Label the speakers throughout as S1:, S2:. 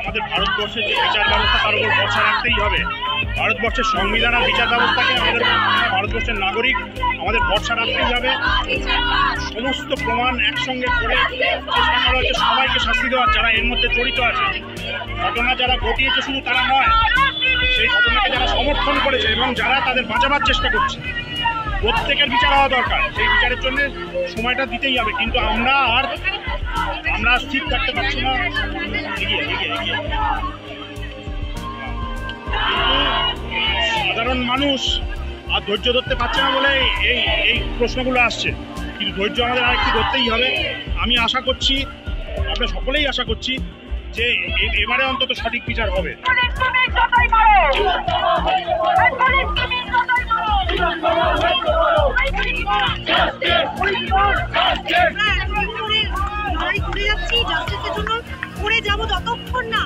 S1: আমাদের
S2: ভারতবর্ষের যে বিচার ব্যবস্থা রাখতেই হবে। ভারতবর্ষের সংবিধান আর বিচার ব্যবস্থাকে আমাদের ভারতবর্ষের নাগরিক আমাদের ভরসা রাখতেই হবে। সমস্ত প্রমাণ একসঙ্গে করে চেষ্টা করা সবাইকে শাস্তি দেওয়ার, যারা এর মধ্যে জড়িত আছে। ঘটনা যারা ঘটিয়েছে শুধু তারা নয়, সেই ঘটনাকে যারা সমর্থন করেছে এবং যারা তাদের বাঁচাবার চেষ্টা করছে, প্রত্যেকের বিচার হওয়া দরকার। সেই বিচারের জন্য সময়টা দিতেই হবে। কিন্তু আমরা আর আমরা স্থির থাকতে পারছি না। সাধারণ মানুষ আর ধৈর্য ধরতে পারছে না বলে এই এই প্রশ্নগুলো আসছে। কিন্তু ধৈর্য আমাদের আর একটু ধরতেই হবে। আমি আশা করছি, আমরা সকলেই আশা করছি যে এবারে অন্তত সঠিক বিচার হবে।
S3: করে লড়াই করে যাচ্ছি জাস্টিসের জন্য করে যাব যতক্ষণ না।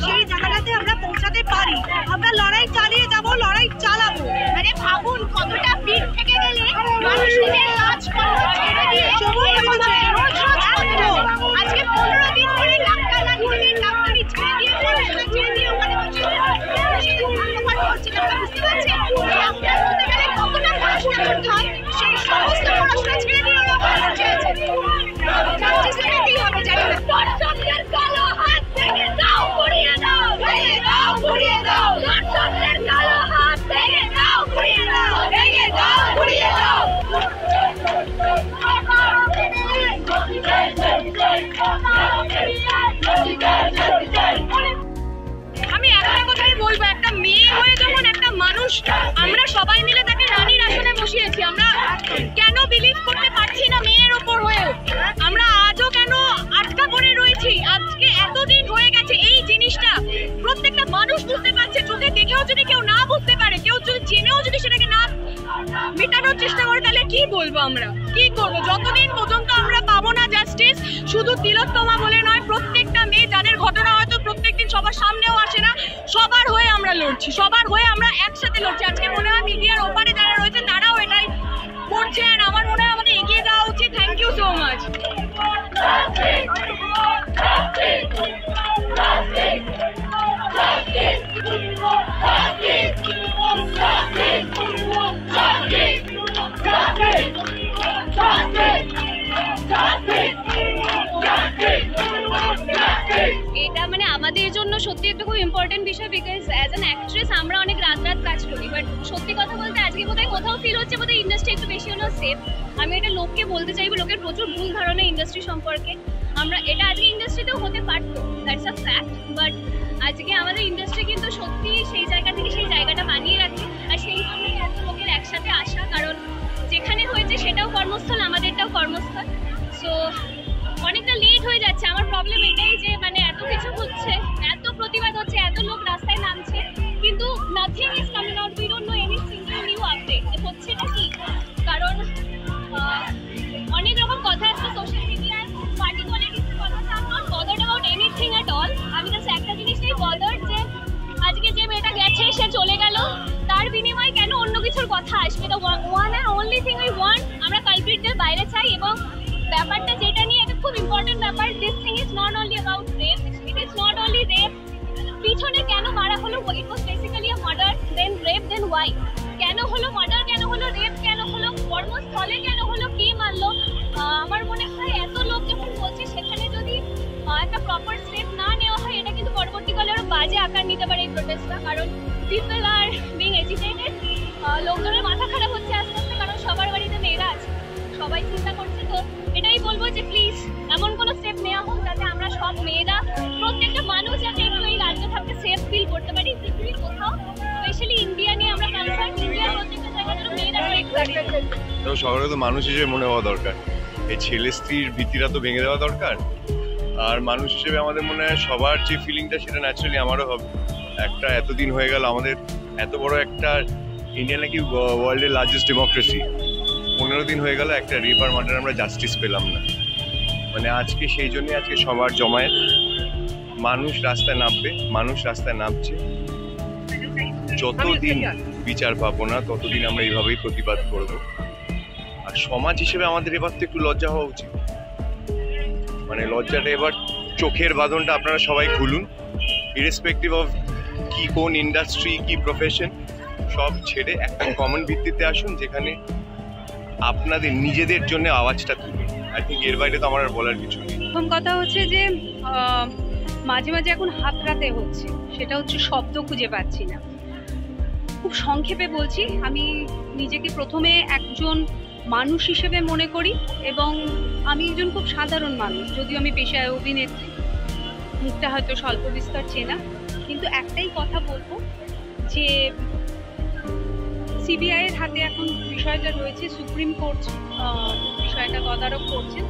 S3: সেই জায়গাটাতে আমরা পৌঁছাতে পারি। আমরা লড়াই চালিয়ে যাব লড়াই চালাবো। মানে ভাবুন কতটা ভিড় থেকে গেলে মানুষ নিজের কাজকর্ম ছেড়ে দিয়ে আজকে পনেরো দিন ধরে ডাক্তার না ডাক্তারি ছেড়ে দিয়ে পড়াশোনা ছেড়ে দিয়ে ওখানে বসে আমরা বুঝতে পারছি ডাক্তার হতে গেলে কতটা পড়াশোনা করতে হয়? সেই সমস্ত পড়াশোনা ছেড়ে দিয়ে ওরা ওখানে বসে আছে জাস্টিস পেতেই হবে জানি না
S1: পর্যন্ত আমরা পাবো না জাস্টিস শুধু তিলোত্তমা বলে নয়, প্রত্যেকটা মেয়ে যাদের ঘটনা হয়তো প্রত্যেকদিন সবার সামনেও আসে না, সবার হয়ে আমরা লড়ছি, সবার হয়ে আমরা একসাথে লড়ছি। আজকে মনে হয় মিডিয়ার ওপারে যারা রয়েছে, তারাও এটাই করছেন আমার মনে হয় আমাদের এগিয়ে যাওয়া উচিত। থ্যাংক ইউ সো মাচ
S4: এটা মানে আমাদের জন্য সত্যি একটা খুব ইম্পর্টেন্ট বিষয় বিকজ অ্যাজ অ্যান অ্যাক্ট্রেস আমরা অনেক রাত রাত কাজ করি বাট সত্যি কথা বলতে আজকে বোধহয় কোথাও ফিল হচ্ছে বোধহয় ইন্ডাস্ট্রি একটু বেশি হলেও সেফ আমি এটা লোককে বলতে চাইব, লোকের প্রচুর ভুল ধারণা ইন্ডাস্ট্রি সম্পর্কে। আমরা, এটা আজকে ইন্ডাস্ট্রিতেও হতে পারতো দ্যাটস আ ফ্যাক্ট বাট আজকে আমাদের ইন্ডাস্ট্রি কিন্তু আসবে তো one and only thing we want আমরা কালপ্রিটদের বাইরে চাই এবং ব্যাপারটা যেটা নিয়ে এটা খুব ইম্পর্টেন্ট ব্যাপার this thing is not only about rape it is not only rape পিছনে কেন মারা হলো it was basically a murder then rape then why কেন হলো মার্ডার কেন হলো রেপ কেন হলো কর্মস্থলে, কেন হলো কে মারলো? আমার মনে হয় এত লোক যখন বলছে সেখানে যদি একটা প্রপার স্টেপ না নেওয়া হয়, এটা কিন্তু পরবর্তীকালে আরও বাজে আকার নিতে পারে এই প্রোটেস্টটা কারণ পিপল আর বিং এজিটেটেড লোকজনের মাথা খারাপ হচ্ছে আস্তে আস্তে কারণ সবার বাড়িতে মেয়েরা আছে। সবাই চিন্তা করছে তো এটাই বলব যে প্লিজ এমন কোনো স্টেপ নেওয়া হোক যাতে আমরা সব মেয়েরা প্রত্যেকটা মানুষ যাতে একটু এই রাজ্য থাকতে সেফ ফিল করতে পারি। পৃথিবীর কোথাও স্পেশালি ইন্ডিয়া নিয়ে আমরা কনসার্ন ইন্ডিয়ার প্রত্যেকটা জায়গায় যেন মেয়েরা সেফ থাকে
S5: তো শহরে তো মানুষ হিসেবে মনে হওয়া দরকার। এই ছেলে স্ত্রীর ভীতিরা তো ভেঙে দেওয়া দরকার। আর মানুষ হিসেবে আমাদের মনে হয় সবার যে ফিলিংটা সেটা ন্যাচারালি আমারও হবে। একটা এতদিন হয়ে গেল আমাদের এত বড় একটা ইন্ডিয়া নাকি ওয়ার্ল্ডের লার্জেস্ট ডেমোক্রেসি পনেরো দিন হয়ে গেল, একটা রিভার মার্ডার আমরা জাস্টিস পেলাম না। মানে আজকে সেই জন্যই আজকে সবার জমায়েত। মানুষ রাস্তায় নামবে, মানুষ রাস্তায় নামছে। যতদিন বিচার পাবো না, ততদিন আমরা এইভাবেই প্রতিবাদ করব। আর সমাজ হিসেবে আমাদের এবার তো একটু লজ্জা হওয়া উচিত। মানে লজ্জাটা এবার চোখের বাঁধনটা আপনারা সবাই খুলুন। ইরেসপেক্টিভ অফ কি কোন ইন্ডাস্ট্রি কি প্রফেশন সব ছেড়ে একটা কমন ভিত্তিতে আসুন, যেখানে আপনাদের নিজেদের জন্য আওয়াজটা তুলুন আই থিঙ্ক এর বাইরে তো আমার আর বলার কিছু নেই।
S6: প্রথম কথা হচ্ছে যে মাঝে মাঝে এখন হাতরাতে হচ্ছে। সেটা হচ্ছে শব্দ খুঁজে পাচ্ছি না। খুব সংক্ষেপে বলছি, আমি নিজেকে প্রথমে একজন মানুষ হিসেবে মনে করি এবং আমি একজন খুব সাধারণ মানুষ, যদিও আমি পেশায় অভিনেত্রী। মুখটা হয়তো স্বল্প বিস্তর চেনা, কিন্তু একটাই কথা বলব যে সিবিআই এর হাতে এখন বিষয়টা রয়েছে, সুপ্রিম কোর্ট বিষয়টা তদারক করছেন।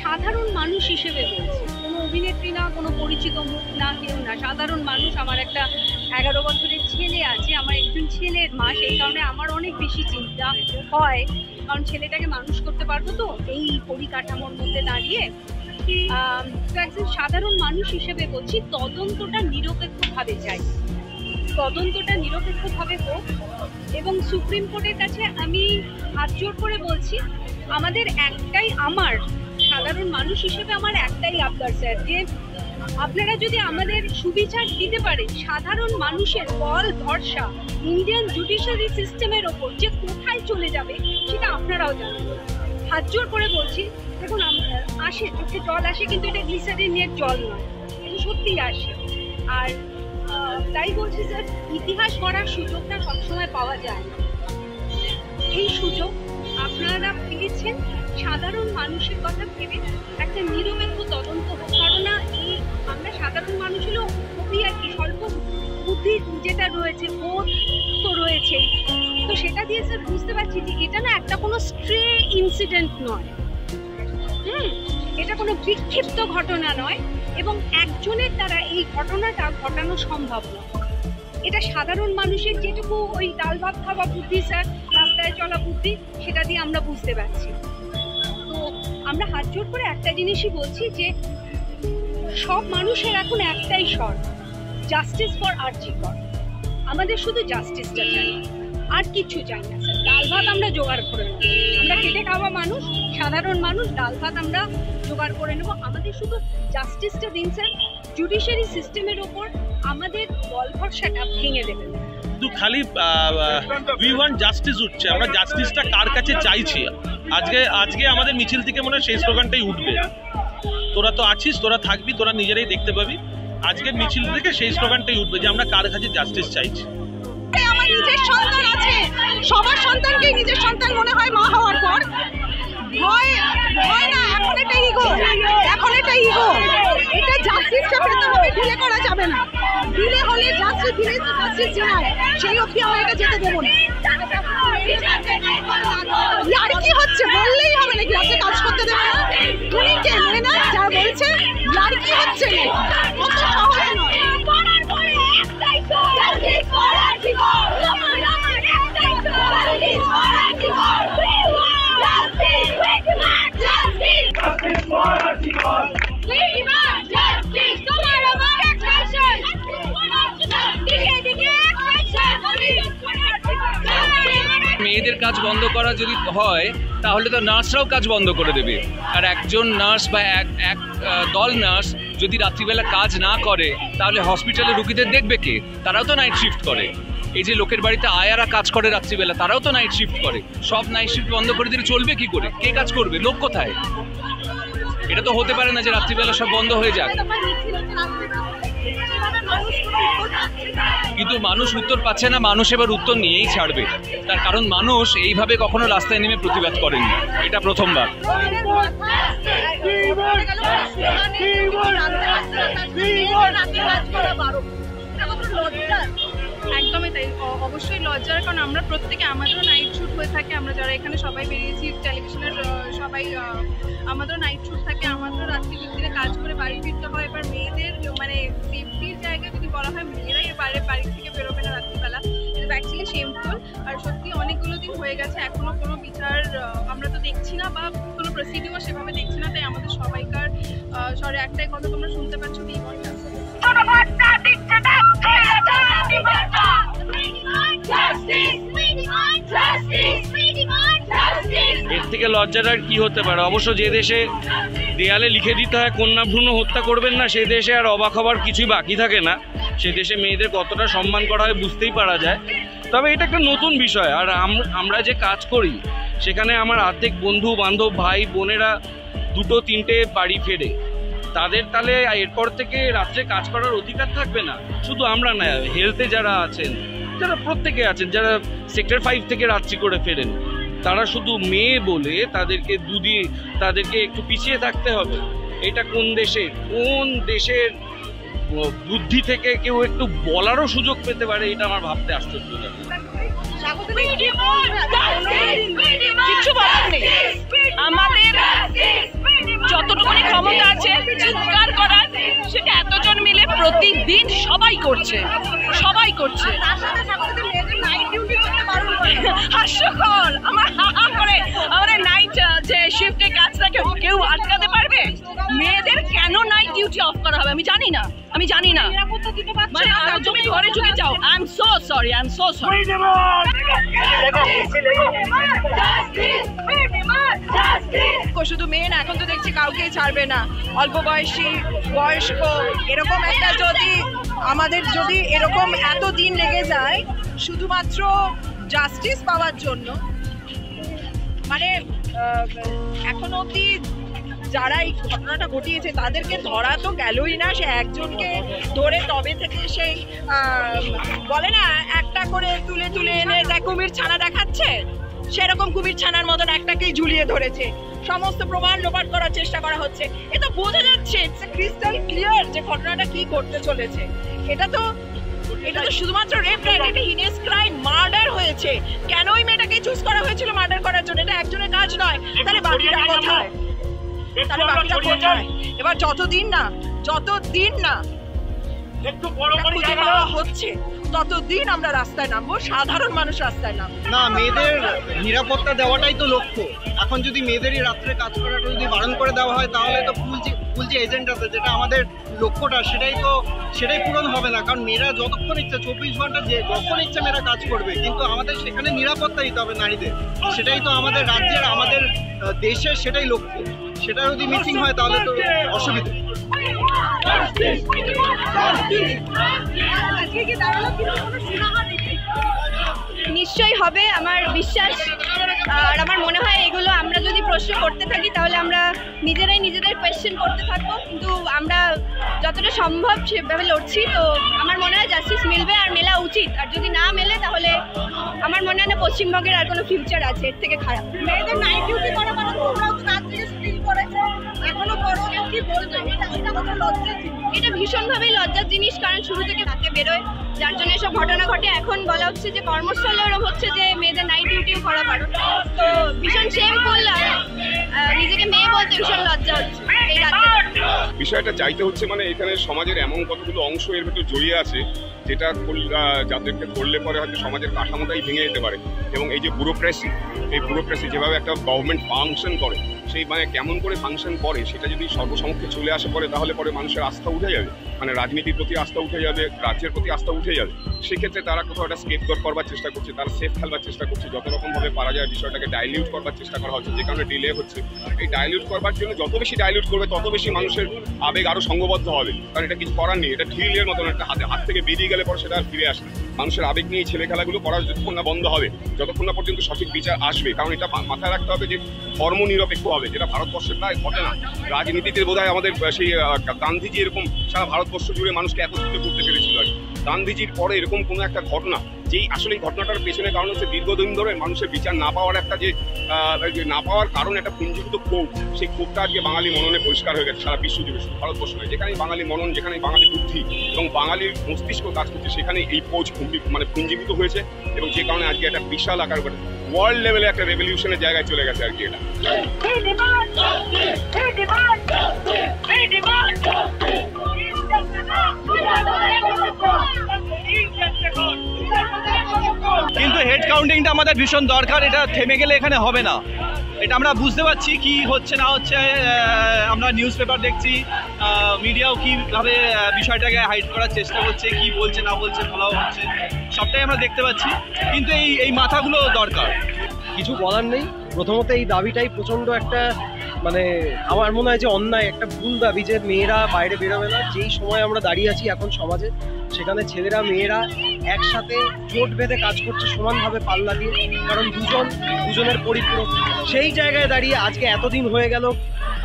S6: সাধারণ মানুষ হিসেবে বলছি, কোনো অভিনেত্রী না, কোনো পরিচিত মুখ না, কেউ না। সাধারণ মানুষ, আমার একটা এগারো বছরের ছেলে আছে, আমার একজন ছেলের মা, সেই কারণে আমার অনেক বেশি চিন্তা হয়, কারণ ছেলেটাকে মানুষ করতে পারব তো, এই পরিকাঠামোর মধ্যে দাঁড়িয়ে। তো একজন সাধারণ মানুষ হিসেবে বলছি, তদন্তটা নিরপেক্ষভাবে চাই। তদন্তটা নিরপেক্ষভাবে হোক এবং সুপ্রিম কোর্টের কাছে আমি হাত জোর করে বলছি, আমাদের একটাই, আমার সাধারণ মানুষ হিসেবে আমার একটাই আবদার স্যার, যে আপনারা যদি আমাদের সুবিচার দিতে পারেন, সাধারণ মানুষের বল, ভরসা, ইন্ডিয়ান জুডিশিয়ারি সিস্টেমের ওপর যে কোথায় চলে যাবে, সেটা আপনারাও জানেন। হাত জোর করে বলছি, দেখুন আসে, চোখে জল আসে, কিন্তু এটা গ্লিসারিনের জল নয় সত্যিই আসে। আর তাই বলছি স্যার ইতিহাস করার সুযোগটা সবসময় পাওয়া যায়। এই সুযোগ আপনারা পেয়েছেন। সাধারণ মানুষের কথা ভেবে একটা নিরপেক্ষ তদন্ত হোক। কারণ এই আমরা সাধারণ মানুষেরও খুবই আর কি স্বল্প বুদ্ধি যেটা রয়েছে, বোধ তো রয়েছেই। তো সেটা দিয়ে স্যার বুঝতে পারছি যে এটা না একটা কোনো স্ট্রে ইনসিডেন্ট নয়। হুম, এটা কোনো বিক্ষিপ্ত ঘটনা নয়। এবং একজনের দ্বারা এই ঘটনাটা ঘটানো সম্ভব নয় এটা সাধারণ মানুষের যেটুকু ওই ডাল ভাত খাওয়া বুদ্ধি স্যার, রাস্তায় চলা বুদ্ধি, সেটা দিয়ে আমরা বুঝতে পারছি। তো আমরা হাত জোর করে একটা জিনিসই বলছি যে, সব মানুষের এখন একটাই স্বর জাস্টিস ফর আরজি কর। আমাদের শুধু জাস্টিসটা চাই, আর কিছু চাই না স্যার। ডাল ভাত আমরা জোগাড় করে নেব। আমরা খেটে খাওয়া মানুষ, সাধারণ মানুষ ডাল ভাত আমরা জোগাড় করে নেব। আমাদের শুধু জাস্টিসটা দিন স্যার জুডিশিয়ারি সিস্টেমের ওপর আমাদের বল ভরসাটা ভেঙে দেবেন।
S7: শুধু খালি উই ওয়ান্ট জাস্টিস উঠছে। আমরা জাস্টিসটা কার কাছে চাইছি? আজকে আজকে আমাদের মিছিল থেকে মনে হয় সেই স্লোগানটাই উঠবে। তোরা তো আছিস তোরা থাকবি তোরা নিজেরাই দেখতে পাবি। আজকের মিছিল থেকে সেই স্লোগানটাই উঠবে যে আমরা কার কাছে জাস্টিস চাইছি।
S8: আমার নিজের সন্তান আছে। সবার সন্তানকেই নিজের সন্তান মনে হয় মা হওয়ার পর। ভয় ভয় না, এখন এটা ইগো এখন এটা ইগো এটা জাস্টিসটা হবে ডিলে করা যাবে না। ডিলে হলে জাস্টিস জানায় সেই অবধি আমরা এটা যেতে দেবো না। লাড়কি হচ্ছে, বললেই হবে না। তুমি কে মেনা যা বলছে হচ্ছে? কত সহজ নয়।
S9: মেয়েদের কাজ বন্ধ করা যদি হয়, তাহলে তো নার্সরাও কাজ বন্ধ করে দেবে। আর একজন নার্স বা এক এক দল নার্স যদি রাত্রিবেলা কাজ না করে, তাহলে হসপিটালে রুগীদের দেখবে কে? তারাও তো নাইট শিফট করে। এই যে লোকের বাড়িতে আয়ারা কাজ করে রাত্রিবেলা, তারাও তো নাইট শিফট করে। সব নাইট শিফট বন্ধ করে দিলে চলবে কি করে? কে কাজ করবে? লোক কোথায়? এটা তো হতে পারে না যে রাত্রিবেলা সব বন্ধ হয়ে যাক। কিন্তু মানুষ উত্তর পাচ্ছে না, মানুষ এবার উত্তর নিয়েই ছাড়বে। তার কারণ মানুষ এইভাবে কখনো রাস্তায় নেমে প্রতিবাদ করেনি। এটা প্রথমবার।
S2: একদমই তাই। অবশ্যই লজ্জার, কারণ আমরা প্রত্যেকে আমাদেরও নাইট শ্যুট হয়ে থাকে। আমরা যারা এখানে সবাই বেরিয়েছি টেলিভিশনের সবাই আমাদেরও নাইট শ্যুট থাকে। আমাদেরও রাত্রি ভিত্তিতে কাজ করে বাড়ি ফিরতে হয়। এবার মেয়েদের মানে সেফটির জায়গায় যদি বলা হয়, মেয়েরাই বাইরে বাড়ি থেকে বেরোবে না রাত্রিবেলা। এটা অ্যাকচুয়ালি শেমফুল আর সত্যি অনেকগুলো দিন হয়ে গেছে এখনও কোনো বিচার আমরা তো দেখছি না বা কোনো প্রসিডিও সেভাবে দেখছি না। তাই আমাদের সবাইকার স্বরে একটাই কথা তোমরা শুনতে পাচ্ছ বিমল
S7: এর থেকে লজ্জার আর কি হতে পারে? অবশ্য যে দেশে দেয়ালে লিখে দিতে হয়, কন্যা ভ্রূণ হত্যা করবেন না, সে দেশে আর অবাক হবার কিছুই বাকি থাকে না। সে দেশে মেয়েদের কতটা সম্মান করা হয় বুঝতেই পারা যায়। তবে এটা একটা নতুন বিষয়, আর আমরা যে কাজ করি, সেখানে আমার অর্ধেক বন্ধু, বান্ধব, ভাই, বোনেরা দুটো, তিনটে বাড়ি ফেরে। তাদের তাহলে এরপর থেকে রাত্রে কাজ করার অধিকার থাকবে না। শুধু আমরা না হেলথে যারা আছেন, যারা প্রত্যেকে আছেন, যারা সেক্টর ফাইভ থেকে রাত্রি করে ফেরেন, তারা শুধু মেয়ে বলে তাদেরকে দুদিয়ে তাদেরকে একটু পিছিয়ে থাকতে হবে। এটা কোন দেশের কোন দেশের বুদ্ধি থেকে কেউ একটু বলারও সুযোগ পেতে পারে, এটা আমার ভাবতে আশ্চর্য লাগে।
S10: আমাদের যতটুকুনি ক্ষমতা আছে চিৎকার করার সেটা এতজন মিলে প্রতিদিন সবাই করছে সবাই করছে। হাস্যকর! আমার হা হা করে আমাদের নাইট যে শিফটে কাজ কেউ আটকাতে পারবে? মেয়েদের কেন নাইট ডিউটি অফ করা হবে? আমি জানি না। আমি জানি না। মানে তুমি ঘরে ঢুকে যাও। I am so sorry I am so sorry শুধু মেয়ে না এখন তো দেখছি কাউকেই ছাড়বে না। অল্প বয়সী বয়স্ক এরকম একটা যদি আমাদের যদি এরকম এত দিন লেগে যায় শুধুমাত্র জাস্টিস পাওয়ার জন্য মানে এখন এখনও অবধি যারা এই ঘটনাটা ঘটিয়েছে তাদেরকে ধরা তো গেলই না। সে একজনকে ধরে তবে থেকে সেই বলে না একটা করে তুলে তুলে এনে দেখ কুমির ছানা দেখাচ্ছে? সেরকম কুমির ছানার মতন একটাকেই ঝুলিয়ে ধরেছে। সমস্ত প্রমাণ লোপাট করার চেষ্টা করা হচ্ছে। এ তো বোঝা যাচ্ছে ক্রিস্টাল ক্লিয়ার যে ঘটনাটা কি করতে চলেছে। এটা তো এটা তো শুধুমাত্র রেপ না এটা একটা হিনেস ক্রাইম মার্ডার হয়েছে। কেন ওই মেয়েটাকে চুজ করা হয়েছিল মার্ডার করার জন্য? এটা একজনের কাজ নয়। তাহলে বাকিটা কোথায়? তাহলে বাকিটা কোথায়? এবার যতদিন না যতদিন না এটা খুঁজে পাওয়া হচ্ছে ততদিন আমরা রাস্তায় নামবো সাধারণ মানুষ রাস্তায় নামবো।
S11: না মেয়েদের নিরাপত্তা দেওয়াটাই তো লক্ষ্য। এখন যদি মেয়েদেরই রাত্রে কাজ করাটা যদি বারণ করে দেওয়া হয় তাহলে তো ফুল যে ফুল যে এজেন্ট আছে যেটা আমাদের লক্ষ্যটা সেটাই তো সেটাই পূরণ হবে না। কারণ মেয়েরা যতক্ষণ ইচ্ছে চব্বিশ ঘণ্টা যে যখন ইচ্ছে মেয়েরা কাজ করবে। কিন্তু আমাদের সেখানে নিরাপত্তা দিতে হবে নারীদের। সেটাই তো আমাদের রাজ্যের আমাদের দেশের সেটাই লক্ষ্য। সেটা যদি মিসিং হয় তাহলে তো অসুবিধা।
S12: নিশ্চয়ই হবে আমার বিশ্বাস। আর আমার মনে হয় এগুলো আমরা যদি প্রশ্ন করতে থাকি তাহলে আমরা নিজেরাই নিজেদের কোয়েশ্চেন করতে থাকব। কিন্তু আমরা যতটা সম্ভব সেভাবে লড়ছি তো আমার মনে হয় জাস্টিস মিলবে আর মেলা উচিত। আর যদি না মেলে তাহলে আমার মনে হয় না পশ্চিমবঙ্গের আর কোনো ফিউচার আছে। এর থেকে খারাপ।
S13: মেয়েদের নাইট ডিউটি করা কি বলবে এটা
S12: ভীষণভাবেই লজ্জার জিনিস কারণ শুরু থেকে রাতে বেরোয়। যার জন্য এসব ঘটনা ঘটে। এখন বলা হচ্ছে যে কর্মস্থলে ওরম হচ্ছে যে মেয়েদের নাইট ডিউটিও করা পারো তো ভীষণ শেমফুল নিজেকে মেয়ে বলতে ভীষণ লজ্জা হচ্ছে এই
S14: বিষয়টা চাইতে হচ্ছে মানে এখানে সমাজের এমন কতগুলো অংশ এর ভেতর জড়িয়ে আছে যেটা যাদেরকে করলে পরে হয়তো সমাজের কাঠামোটাই ভেঙে যেতে পারে। এবং এই যে ব্যুরোক্রেসি এই ব্যুরোক্রেসি যেভাবে একটা গভর্নমেন্ট ফাংশন করে সেই মানে কেমন করে ফাংশন করে, সেটা যদি সর্বসমক্ষে চলে আসে পরে, তাহলে পরে মানুষের আস্থা উঠে যাবে। মানে রাজনীতির প্রতি আস্থা উঠে যাবে, রাজ্যের প্রতি আস্থা উঠে যাবে। সেক্ষেত্রে তারা কোথাও একটা স্কেপ করবার চেষ্টা করছে, তারা সেফ খেলবার চেষ্টা করছে। যত রকমভাবে পারা যায়, বিষয়টাকে ডাইলিউট করবার চেষ্টা করা হচ্ছে, যে কারণে ডিলে হচ্ছে। এই ডাইলিউট করবার জন্য যত বেশি ডাইলিউট করবে, তত বেশি মানুষের আবেগ আরও সংঘবদ্ধ হবে। কারণ এটা কিছু করার নেই, এটা ঢিলের মতন একটা হাতে, হাত থেকে বেরিয়ে গেলে পরে সেটা আর ফিরে আসে না। মানুষের আবেগ নিয়ে ছেলে খেলাগুলো করা যতক্ষণ না বন্ধ হবে, যতক্ষণ না পর্যন্ত সঠিক বিচার আসবে। কারণ এটা মাথায় রাখতে হবে যে ধর্ম নিরপেক্ষ হবে, যেটা ভারতবর্ষের প্রায় ঘটে না। রাজনীতিতে বোধহয় আমাদের সেই গান্ধীজি এরকম সারা ভারতবর্ষ জুড়ে মানুষকে একত্রিত গান্ধীজির পরে এরকম কোনো একটা ঘটনা, যেই আসলে এই ঘটনাটার পেছনে কারণ হচ্ছে দীর্ঘদিন ধরে মানুষের বিচার না পাওয়ার একটা যে না পাওয়ার কারণে একটা পুঞ্জীভূত ক্ষোভ, সেই ক্ষোভটা আজকে বাঙালি মননে পরিষ্কার হয়ে গেছে সারা বিশ্ব জুড়ে, শুধু ভারতবর্ষ নয় যেখানে বাঙালি মনন যেখানে বাঙালি বুদ্ধি এবং বাঙালির মস্তিষ্ক কাজ করছে সেখানে এই পুঞ্জি- মানে পুঞ্জীভূত হয়েছে এবং যে কারণে আজকে একটা বিশাল আকার ওয়ার্ল্ড লেভেলে একটা রেভলিউশনের জায়গায় চলে গেছে আর কি এটা
S15: কিন্তু হেড কাউন্টিংটা আমাদের ভীষণ দরকার, এটা থেমে গেলে এখানে হবে না। এটা আমরা বুঝতে পারছি কি হচ্ছে, না হচ্ছে আমরা নিউজ পেপার দেখছি মিডিয়াও কীভাবে বিষয়টাকে হাইড করার চেষ্টা করছে, কি বলছে, না বলছে ফলাও হচ্ছে, সবটাই আমরা দেখতে পাচ্ছি। কিন্তু এই এই মাথাগুলো দরকার।
S16: কিছু বলার নেই। প্রথমত এই দাবিটাই প্রচণ্ড একটা মানে আমার মনে হয় যে অন্যায়, একটা ভুল দাবি যে মেয়েরা বাইরে বেরোবে না, যেই সময় আমরা দাঁড়িয়ে আছি এখন সমাজে, সেখানে ছেলেরা, মেয়েরা একসাথে জোট বেঁধে কাজ করছে সমানভাবে পাল্লা দিয়ে, কারণ দুজন, দুজনের পরিপূরক। সেই জায়গায় দাঁড়িয়ে আজকে এতদিন হয়ে গেল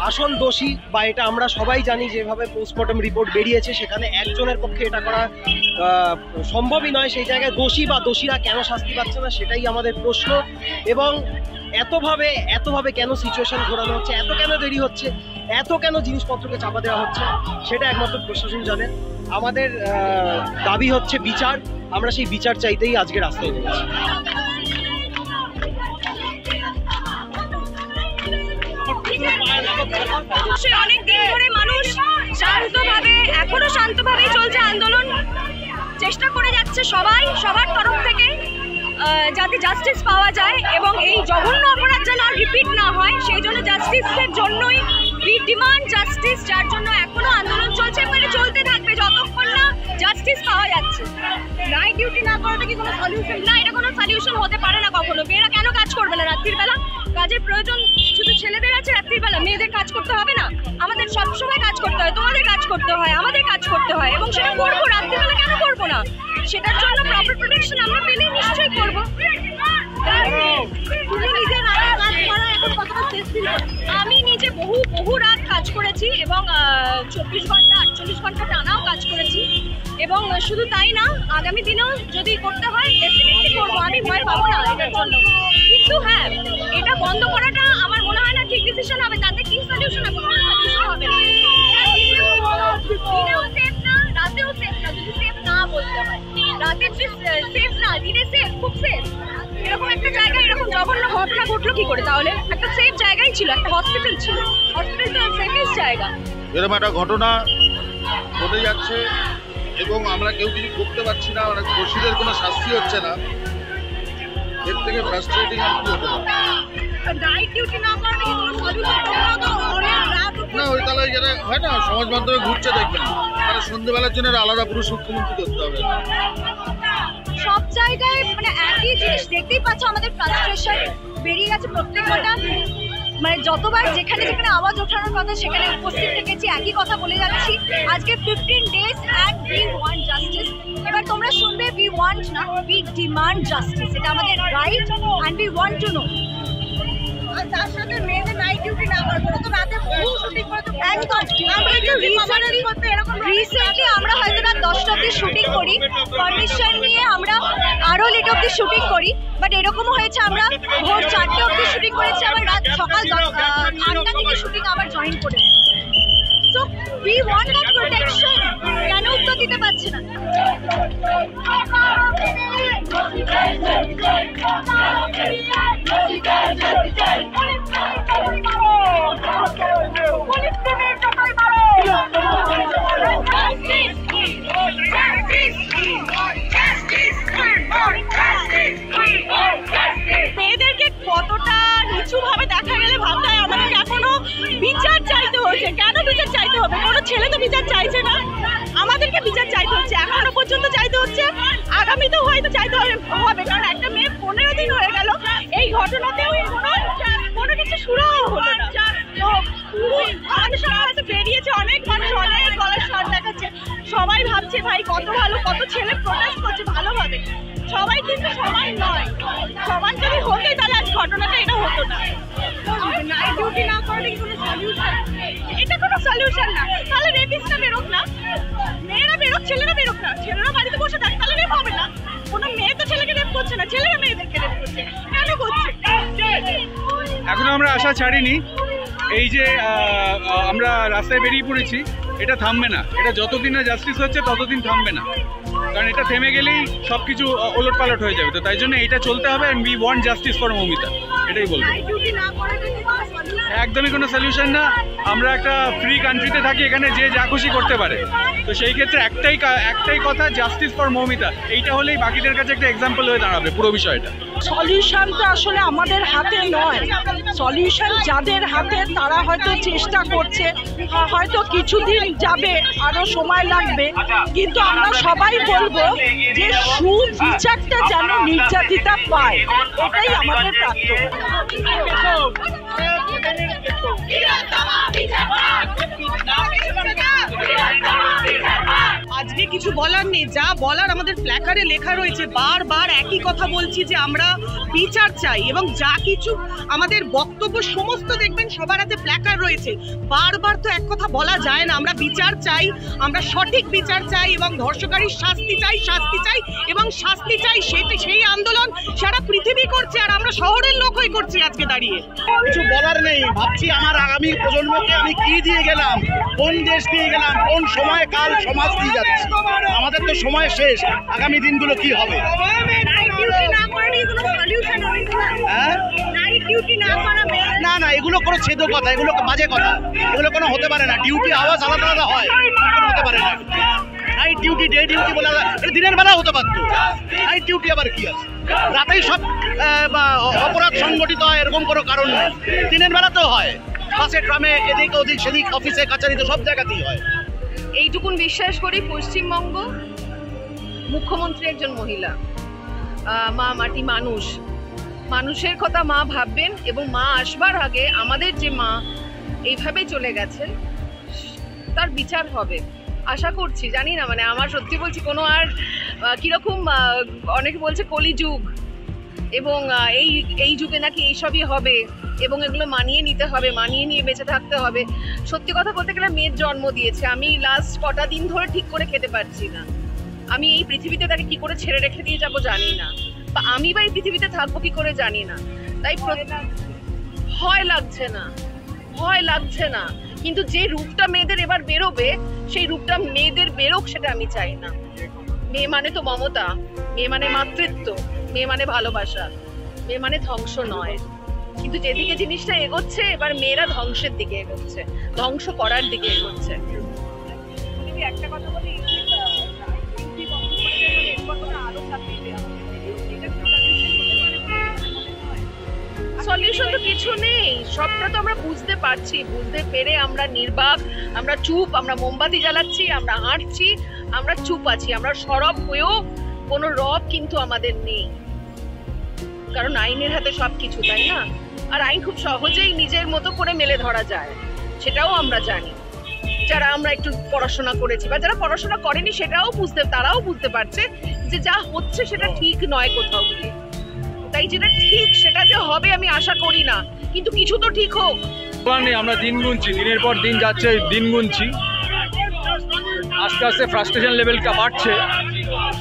S16: আসল দোষী বা এটা আমরা সবাই জানি যেভাবে পোস্টমর্টম রিপোর্ট বেরিয়েছে, সেখানে একজনের পক্ষে এটা করা সম্ভবই নয়। সেই জায়গায় দোষী বা দোষীরা কেন শাস্তি পাচ্ছে না, সেটাই আমাদের প্রশ্ন। এবং এতভাবে এতভাবে কেন সিচুয়েশন ঘোরানো হচ্ছে, এত কেন দেরি হচ্ছে, এত কেন জিনিসপত্রকে চাপা দেওয়া হচ্ছে, সেটা একমাত্র প্রশাসন জানে। আমাদের দাবি হচ্ছে বিচার। আমরা সেই বিচার চাইতেই আজকে রাস্তায় নেমেছি।
S1: অনেক দিন ধরে মানুষ শান্তভাবে, এখনও শান্তভাবেই চলছে আন্দোলন। চেষ্টা করে যাচ্ছে সবাই, সবার তরফ থেকে যাতে জাস্টিস পাওয়া যায় এবং এই জঘন্য অপরাধ যেন আর রিপিট না হয়, সেই জন্য জাস্টিসের জন্যই উই ডিমান্ড জাস্টিস যার জন্য এখনও আন্দোলন চলছে। মানে চলতে থাকবে যতক্ষণ না জাস্টিস পাওয়া যাচ্ছে। নাইট ডিউটি না করাটা কি কোনো সলিউশন না, এটা কোনো সলিউশন হতে পারে না কখনো। মেয়েরা কেন কাজ করবে না রাত্রির বেলা? কাজের প্রয়োজন শুধু ছেলেদের আছে রাত্রিবেলা মেয়েদের কাজ করতে হবে না। আমাদের সব সময় কাজ করতে হয় তোমাদের কাজ করতে হয় আমাদের কাজ করতে হয় এবং সেটা করব রাত্রিবেলা কেন করব না? সেটার জন্য প্রপার প্রোটেকশন আমরা পেলে নিশ্চয়ই করব। আমি নিজে বহু বহু রাত কাজ করেছি এবং চব্বিশ ঘণ্টা, আটচল্লিশ ঘণ্টা টানাও কাজ করেছি। এবং শুধু তাই না, আগামী দিনেও যদি করতে হয় ডেফিনেটলি করব। আমি ভয় পাবো না এটার জন্য। কিন্তু হ্যাঁ এটা বন্ধ করাটা আমার মনে হয় না ঠিক ডিসিশন হবে। তাতে কি সলিউশন হবে? কোনো সলিউশন হবে না। না, রাতেও সেফ না। যদি সেফ না বলতে হয়, রাতে সেফ না, দিনে সেফ খুব সেফ এরকম একটা জায়গায় এরকম জঘন্য ঘটনা ঘটলো কি করে তাহলে? একটা সেফ জায়গাই ছিল একটা হসপিটাল ছিল। হসপিটাল তো সেফেস্ট জায়গা।
S17: এরকম একটা ঘটনা ঘটে যাচ্ছে এবং আমরা কেউ কিছু করতে পারছি না মানে দোষীদের কোনো শাস্তি হচ্ছে না। এর থেকে ফ্রাস্ট্রেটিং আর কি হতে পারে?
S1: না অনেক
S17: ওই তাহলে যেটা হয় না সমাজ মাধ্যমে ঘুরছে দেখবেন। তাহলে সন্ধ্যেবেলার জন্য আলাদা পুরুষ মুখ্যমন্ত্রী করতে হবে।
S1: জায়গায় মানে একই জিনিস দেখতেই পাচ্ছ আমাদের ফ্রাস্ট্রেশন বেরিয়ে গেছে প্রত্যেক কটা। মানে যতবার যেখানে যেখানে আওয়াজ ওঠানোর কথা সেখানে উপস্থিত থেকেছি একই কথা বলে যাচ্ছি। আজকে fifteen days and we want justice এবার তোমরা শুনবে উই ওয়ান্ট না উই ডিমান্ড জাস্টিস এটা আমাদের right and we want to know তার সাথে মেয়েদের নাইট ডিউটি না করা তো রাতে বহু শুটিং করে তো একদম। আমরা একটু রিসেন্টলি রিসেন্টলি আমরা হয়তো রাত দশটা অব্দি শুটিং করি। পারমিশন নিয়ে লেট অব্দি শুটিং করি বাট এরকমও হয়েছে আমরা ভোর চারটে অব্দি শুটিং করেছি, আবার রাত সকাল আটটা থেকে শুটিং আবার জয়েন করেছি। So we want that protection কেন উত্তর দিতে পারছে না। মেয়েদেরকে কতটা নিচু ভাবে দেখা গেলে ভাবতে হয়? আমাদেরকে এখনও বিচার চাইতে হচ্ছে কেন বিচার চাইতে হবে? কোনো ছেলে তো বিচার চাইছে না। আমাদেরকে বিচার চাইতে হচ্ছে। এখনও পর্যন্ত চাইতে হচ্ছে। আগামীতেও হয়তো চাইতে হবে কারণ একটা মেয়ে পনেরো দিন হয়ে গেল। এই ঘটনাতেও কোনো কিছু শুরুও হলো না। তো আমাদের সবার বেরিয়েছে অনেক মানুষ, অনেক গলার স্বর দেখাচ্ছে। সবাই ভাবছে, ভাই, কত ভালো, কত ছেলে প্রোটেস্ট সবাই কিন্তু সমান নয়। সমান যদি হতো তাহলে আজ ঘটনাটা এটা হতো না। নাইট ডিউটি না করলে কোনো সলিউশন এটা কোনো সলিউশন না। তাহলে রেপিস্টটা বেরোক না। মেয়েরা বেরোক ছেলেরা বেরোক না। ছেলেরা বাড়িতে বসে
S18: না। ছেলেরা মেয়েদেরকে রেপ করছে। কেন করছে?
S7: এখনও আমরা আশা ছাড়িনি। এই যে আমরা রাস্তায় বেরিয়ে পড়েছি এটা থামবে না। এটা যতদিন না জাস্টিস হচ্ছে ততদিন থামবে না। কারণ এটা থেমে গেলেই সব কিছু ওলট পালট হয়ে যাবে। তো তাই জন্য এটা চলতে হবে and we want justice for Moumita. এটাই বলব? একদমই কোনো সলিউশন না। আমরা একটা ফ্রি কান্ট্রিতে থাকি এখানে যে যা খুশি করতে পারে। তো সেই ক্ষেত্রে একটাই একটাই কথা জাস্টিস ফর মৌমিতা। এইটা হলেই বাকিদের কাছে একটা এক্সাম্পল হয়ে দাঁড়াবে পুরো বিষয়টা।
S8: সলিউশন তো আসলে আমাদের হাতে নয়। সলিউশন যাদের হাতে তারা হয়তো চেষ্টা করছে হয়তো কিছুদিন যাবে আরও সময় লাগবে। কিন্তু আমরা সবাই বলব যে সুবিচারটা যেন নির্যাতিতা পায়। এটাই আমাদের প্রার্থনা निरंतमा विजय निरंतमा विजय
S3: আজকে কিছু বলার নেই। যা বলার আমাদের প্ল্যাকারে লেখা রয়েছে। বারবার একই কথা বলছি যে আমরা বিচার চাই এবং যা কিছু আমাদের বক্তব্য সমস্ত দেখবেন সবার হাতে প্ল্যাকার রয়েছে। বারবার তো এক কথা বলা যায় না। আমরা বিচার চাই, আমরা সঠিক বিচার চাই এবং ধর্ষকারীর শাস্তি চাই শাস্তি চাই এবং শাস্তি চাই সেটা সেই আন্দোলন সারা পৃথিবী করছে আর আমরা শহরের লোক হয়ে করছি আজকে দাঁড়িয়ে।
S19: কিছু বলার নেই। ভাবছি আমার আগামী প্রজন্মকে আমি কি দিয়ে গেলাম? কোন দেশ দিয়ে গেলাম? কোন সময় কাল সমাজ দিয়ে যাচ্ছে আমাদের তো সময় শেষ। আগামী দিনগুলো কি হবে?
S18: না না?
S19: হ্যাঁ?
S18: না
S19: না এগুলো কোনো ছেদ কথা এগুলো বাজে কথা। এগুলো কোনো হতে পারে না। ডিউটি আওয়াজ আলাদা আলাদা হয়। হতে পারে না। নাইট ডিউটি ডে ডিউটি বলে এটা দিনের বেলা হতে পারতো। নাইট ডিউটি আবার কি আছে? রাতেই সব অপরাধ সংগঠিত হয় এরকম কোনো কারণ নেই। দিনের বেলাতেও হয়। বাসে ট্রামে এদিক ওদিক সেদিক অফিসে কাছারিতে সব জায়গাতেই হয়।
S18: এইটুকুন বিশ্বাস করি, পশ্চিমবঙ্গ মুখ্যমন্ত্রী একজন মহিলা। মা মাটি মানুষ। মানুষের কথা মা ভাববেন এবং মা আসবার আগে আমাদের যে মা এইভাবে চলে গেছেন, তার বিচার হবে। আশা করছি, জানি না মানে আমার সত্যি বলছি, কোনো আর কীরকম অনেকে বলছে কলিযুগ এবং এই এই যুগে নাকি এইসবই হবে। এবং এগুলো মানিয়ে নিতে হবে মানিয়ে নিয়ে বেঁচে থাকতে হবে। সত্যি কথা বলতে গেলে মেয়ের জন্ম দিয়েছে। আমি লাস্ট কটা দিন ধরে ঠিক করে খেতে পারছি না। আমি এই পৃথিবীতে তাকে কি করে ছেড়ে রেখে দিয়ে যাব জানি না। বা আমি বা এই পৃথিবীতে থাকব কি করে জানি না। তাই ভয় লাগছে না। ভয় লাগছে না। কিন্তু যে রূপটা মেয়েদের এবার বেরোবে সেই রূপটা মেয়েদের বেরোক সেটা আমি চাই না। মেয়ে মানে তো মমতা। মেয়ে মানে মাতৃত্ব। মেয়ে মানে ভালোবাসা। মেয়ে মানে ধ্বংস নয়। কিন্তু যেদিকে জিনিসটা এগোচ্ছে এবার মেয়েরা ধ্বংসের দিকে এগোচ্ছে ধ্বংস করার দিকে এগোচ্ছে। একটা কথা বলি সলিউশন তো কিছু নেই সবটা তো আমরা বুঝতে পারছি বুঝতে পেরে আমরা নির্বাক আমরা চুপ আমরা মোমবাতি জ্বালাচ্ছি আমরা হাঁটছি আমরা চুপ আছি আমরা সরব হয়েও কোনো রব কিন্তু আমাদের নেই। কারণ আইনের হাতে সব কিছু তাই না? আর আইন খুব সহজেই নিজের মতো করে মেলে ধরা যায়। সেটাও আমরা জানি। যারা আমরা একটু পড়াশোনা করেছি বা যারা পড়াশোনা করেনি সেটাও বুঝতে, তারাও বুঝতে পারছে যে যা হচ্ছে সেটা ঠিক নয় কোথাও গিয়ে। তাই যেটা ঠিক সেটা যে হবে আমি আশা করি না। কিন্তু কিছু তো ঠিক হোক।
S20: আমরা দিন গুনছি, দিনের পর দিন যাচ্ছে, দিন গুনছি। আস্তে আস্তে ফ্রাস্ট্রেশন লেভেলটা বাড়ছে।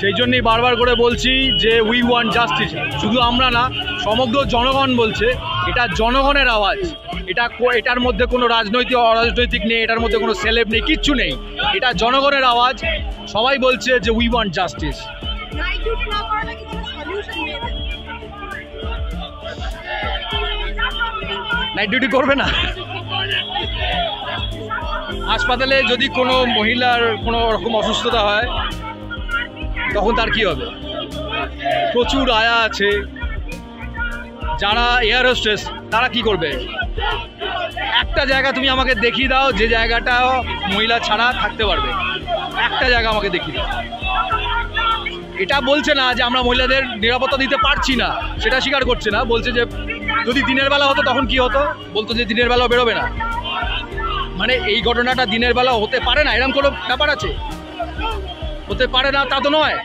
S20: সেই জন্যই বারবার করে বলছি যে উই ওয়ান্ট জাস্টিস শুধু আমরা না, সমগ্র জনগণ বলছে এটা জনগণের আওয়াজ। এটা এটার মধ্যে কোনো রাজনৈতিক অরাজনৈতিক নেই, এটার মধ্যে কোনো সেলেব নেই, কিচ্ছু নেই। এটা জনগণের আওয়াজ। সবাই বলছে যে
S18: we want justice
S20: night duty করবে না? হাসপাতালে যদি কোনো মহিলার কোনো রকম অসুস্থতা হয়, তখন তার কি হবে? প্রচুর আয়া আছে। যারা এয়ার হোস্টেস, তারা কি করবে? একটা জায়গা তুমি আমাকে দেখিয়ে দাও, যে জায়গাটা মহিলা ছাড়া থাকতে পারবে। একটা জায়গা আমাকে দেখিয়ে দাও। এটা বলছে না যে আমরা মহিলাদের নিরাপত্তা দিতে পারছি না, সেটা স্বীকার করছে না। বলছে যে যদি দিনের বেলা হতো তখন কি হতো? বলতো যে দিনের বেলাও বেরোবে না। মানে এই ঘটনাটা দিনের বেলা হতে পারে না এরকম কোনো ব্যাপার আছে? হতে পারে না, তা তো নয়।